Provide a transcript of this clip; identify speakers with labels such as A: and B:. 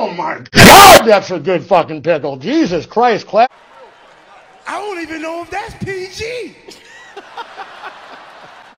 A: Oh my God, that's a good fucking pickle. Jesus Christ, clap.
B: I don't even know if that's PG.